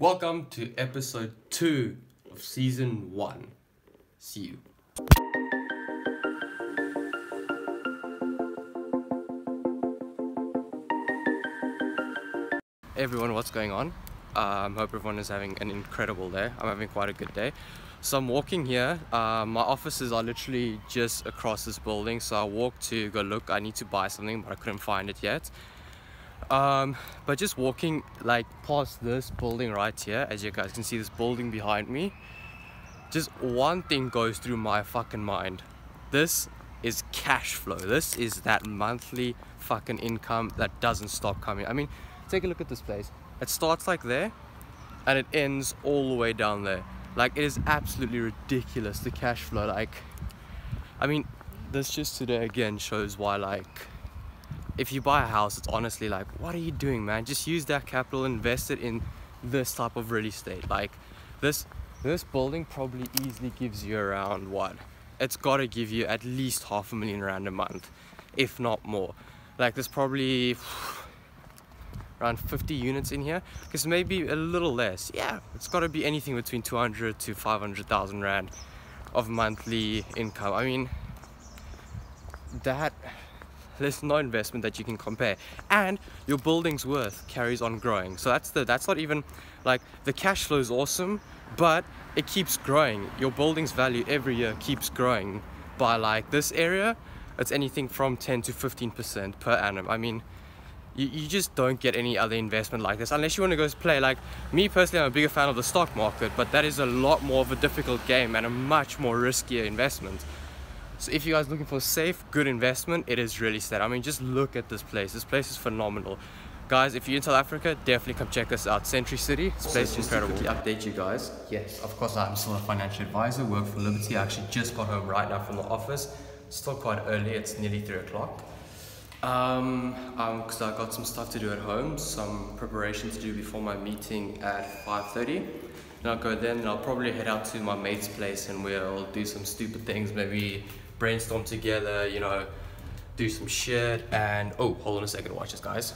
Welcome to episode 2 of season 1. See you. everyone, what's going on? Um, hope everyone is having an incredible day. I'm having quite a good day. So I'm walking here. Uh, my offices are literally just across this building. So I walked to go look. I need to buy something, but I couldn't find it yet. Um, but just walking like past this building right here, as you guys can see, this building behind me. Just one thing goes through my fucking mind. This is cash flow. This is that monthly fucking income that doesn't stop coming. I mean, take a look at this place. It starts like there and it ends all the way down there. Like it is absolutely ridiculous the cash flow. Like, I mean, this just today again shows why like if you buy a house, it's honestly like, what are you doing, man? Just use that capital, invest it in this type of real estate. Like this, this building probably easily gives you around what? It's got to give you at least half a million rand a month, if not more. Like there's probably around 50 units in here because maybe a little less yeah it's got to be anything between 200 to 500,000 rand of monthly income I mean that there's no investment that you can compare. And your building's worth carries on growing. So that's the that's not even like the cash flow is awesome but it keeps growing. Your building's value every year keeps growing by like this area. It's anything from 10 to 15 percent per annum. I mean you, you just don't get any other investment like this unless you want to go play like me personally I'm a bigger fan of the stock market but that is a lot more of a difficult game and a much more riskier investment so if you guys looking for a safe good investment it is really set. I mean just look at this place. This place is phenomenal. Guys if you're in South Africa definitely come check us out. Century City this place so is incredible to update you guys yes of course I'm still a financial advisor work for Liberty. I actually just got home right now from the office. Still quite early it's nearly three o'clock. Um, because um, I got some stuff to do at home, some preparation to do before my meeting at 5.30. And I'll go then and I'll probably head out to my mate's place and we'll do some stupid things, maybe brainstorm together, you know, do some shit and, oh, hold on a second, watch this guys.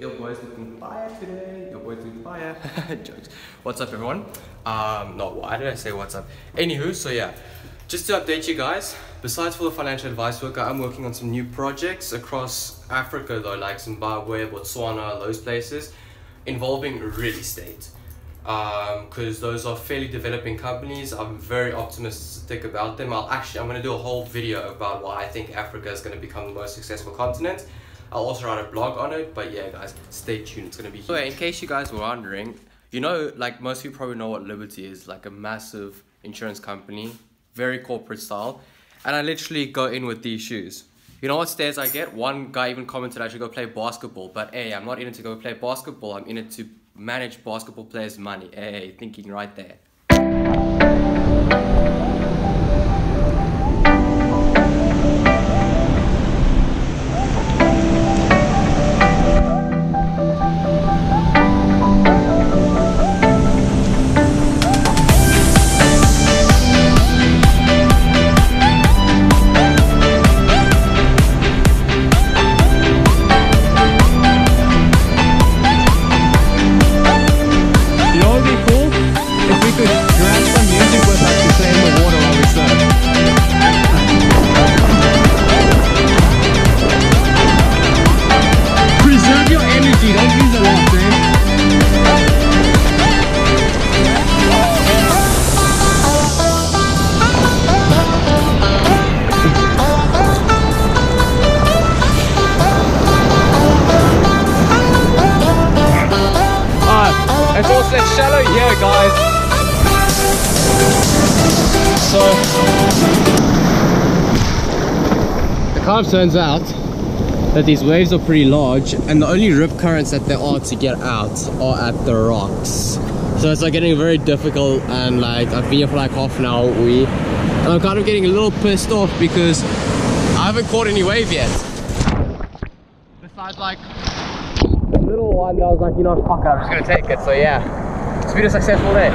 Your boy's looking fire today. Your boy's looking fire. Jokes. What's up, everyone? Um, no, why did I say what's up? Anywho, so yeah, just to update you guys, besides for the financial advice work, I'm working on some new projects across Africa though, like Zimbabwe, Botswana, those places, involving real estate. Because um, those are fairly developing companies, I'm very optimistic about them. I'll actually, I'm going to do a whole video about why I think Africa is going to become the most successful continent. I'll also write a blog on it, but yeah guys, stay tuned, it's going to be huge. in case you guys were wondering, you know, like most of you probably know what Liberty is, like a massive insurance company very corporate style. And I literally go in with these shoes. You know what stares I get? One guy even commented I should go play basketball. But hey, I'm not in it to go play basketball. I'm in it to manage basketball players' money. Hey, thinking right there. It turns out that these waves are pretty large and the only rip currents that there are to get out are at the rocks. So it's like getting very difficult and like I've been here for like half an hour we and I'm kind of getting a little pissed off because I haven't caught any wave yet. Besides like a little one that I was like, you know fuck it, I'm just gonna take it. So yeah, it's been a successful day.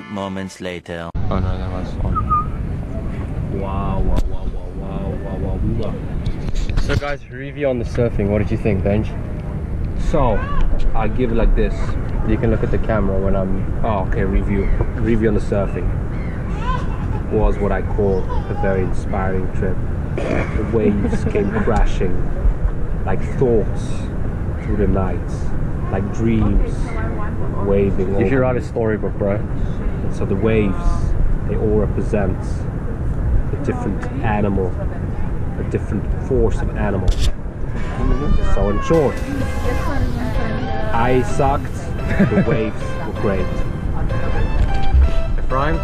Few moments later. Oh no, that was on. Wow, wow, wow, wow, wow, wow, wow, wow. So guys, review on the surfing. What did you think, Benj? So, I'll give it like this. You can look at the camera when I'm. Oh, okay, review. Review on the surfing. Was what I call a very inspiring trip. The waves came crashing like thoughts through the night, like dreams waving if You over should write a storybook, bro. And so the waves, they all represent a different animal, a different force of animal. So in short, I sucked, the waves were great. Brian?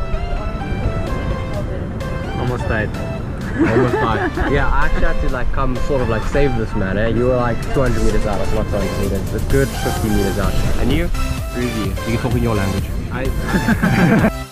Almost died. Almost died. Yeah, I actually had to like come sort of like save this man, eh? You were like 200 meters out, not 200 meters, a good 50 meters out. And you? Review. You can talk in your language. I